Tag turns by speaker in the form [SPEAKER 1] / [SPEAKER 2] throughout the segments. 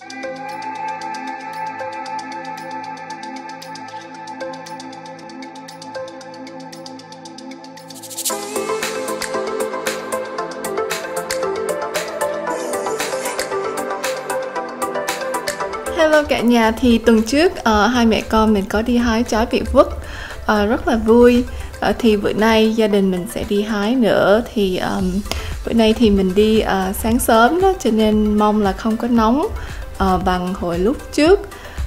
[SPEAKER 1] Hello cả nhà, thì tuần trước uh, hai mẹ con mình có đi hái trái bị vứt uh, rất là vui. Uh, thì bữa nay gia đình mình sẽ đi hái nữa thì um, bữa nay thì mình đi uh, sáng sớm đó cho nên mong là không có nóng à, bằng hồi lúc trước.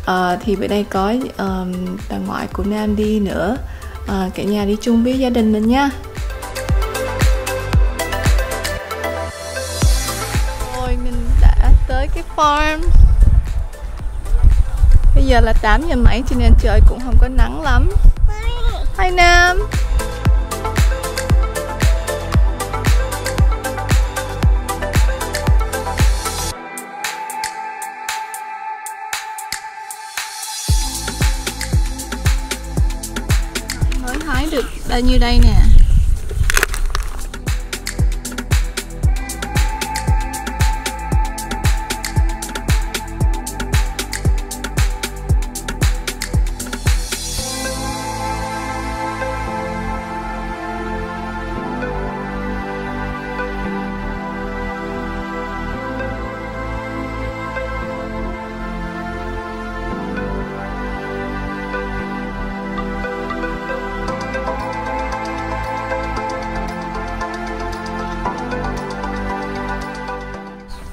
[SPEAKER 1] À, thì bữa nay có um, bà ngoại của Nam đi nữa. À, cả nhà đi chung với gia đình mình nha. Rồi mình đã tới cái farm. Bây giờ là 8 giờ mấy cho nên trời cũng không có nắng lắm. Hi Nam. Bao nhiêu đây nè?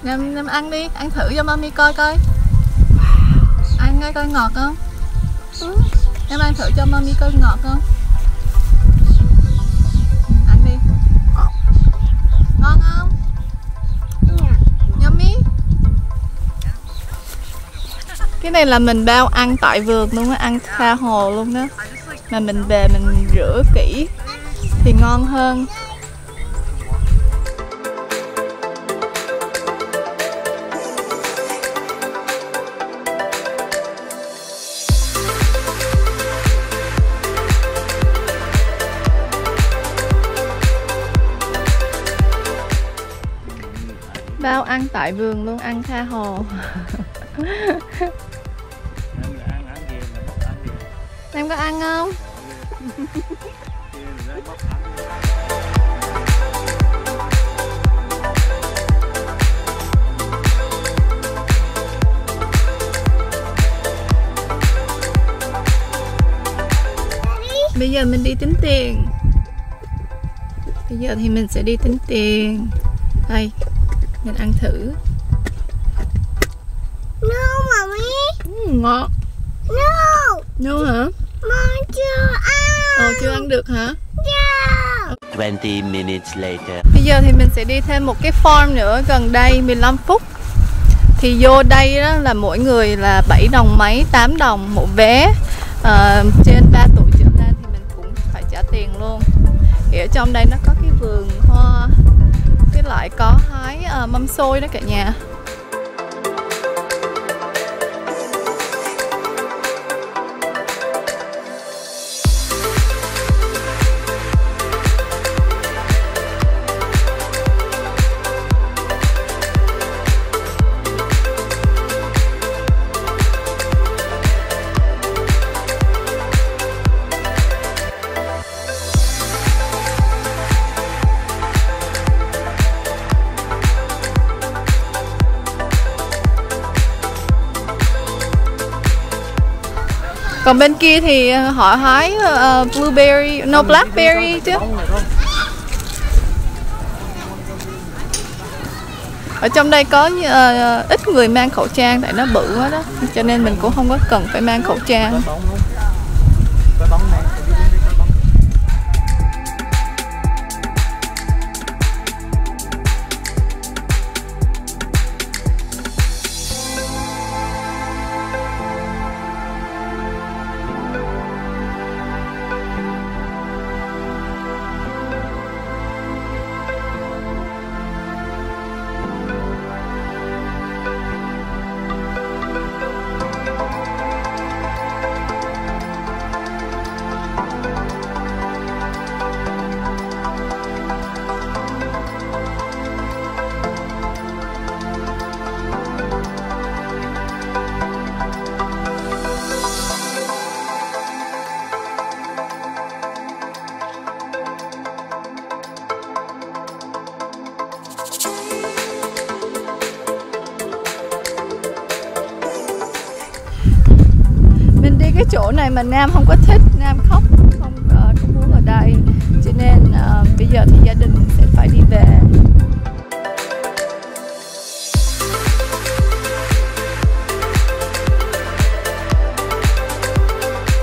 [SPEAKER 1] Nam, Nam ăn đi, ăn thử cho mami coi coi Ăn coi coi ngọt không? Em ăn thử cho mami coi ngọt không? Ăn đi Ngon không? Yummy Cái này là mình bao ăn tại vườn luôn á, ăn tha hồ luôn đó Mà mình về mình rửa kỹ thì ngon hơn bao ăn tại vườn luôn, ăn tha hồ. Em có ăn không? Bây giờ mình đi tính tiền. Bây giờ thì mình sẽ đi tính tiền. Đây mình ăn thử
[SPEAKER 2] No, mommy.
[SPEAKER 1] ừ, ngọt
[SPEAKER 2] No.
[SPEAKER 1] ngon hả
[SPEAKER 2] Mom chưa ăn.
[SPEAKER 1] ờ chưa ăn được hả
[SPEAKER 2] Yeah.
[SPEAKER 3] 20 minutes later.
[SPEAKER 1] Bây giờ thì mình sẽ đi thêm một cái farm nữa gần đây 15 phút Thì vô đây đó là mỗi người là 7 đồng mấy, 8 đồng một vé à, Trên 3 tuổi trở lên thì mình cũng phải trả tiền luôn Thì ở trong đây nó có cái vườn hoa lại có hái uh, mâm xôi đó cả nhà. Còn bên kia thì họ hái uh, blueberry, no blackberry chứ. Ở trong đây có uh, ít người mang khẩu trang tại nó bự quá đó Cho nên mình cũng không có cần phải mang khẩu trang chỗ này mà Nam không có thích Nam khóc không uh, không muốn ở đây. Cho nên uh, bây giờ thì gia đình sẽ phải đi về.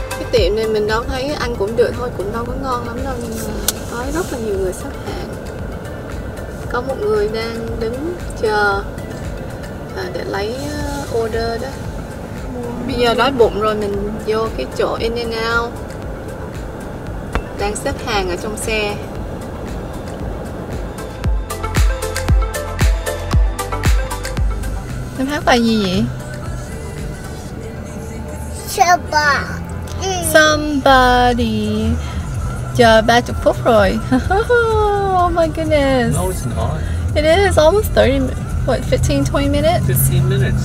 [SPEAKER 1] Cái tiệm này mình đâu thấy ăn cũng được thôi cũng đâu có ngon lắm đâu nhưng mà có rất là nhiều người xếp hàng. Có một người đang đứng chờ à, để lấy ờ, order đó bây giờ đói bụng rồi mình vô cái chỗ in and out. Đang xếp hàng ở trong xe. Em hát bài gì vậy?
[SPEAKER 2] Super.
[SPEAKER 1] somebody. Chờ 30 phút rồi. Oh my goodness.
[SPEAKER 4] No, it's not.
[SPEAKER 1] it is almost 30 mi- what 15 20 minutes?
[SPEAKER 4] 15 minutes.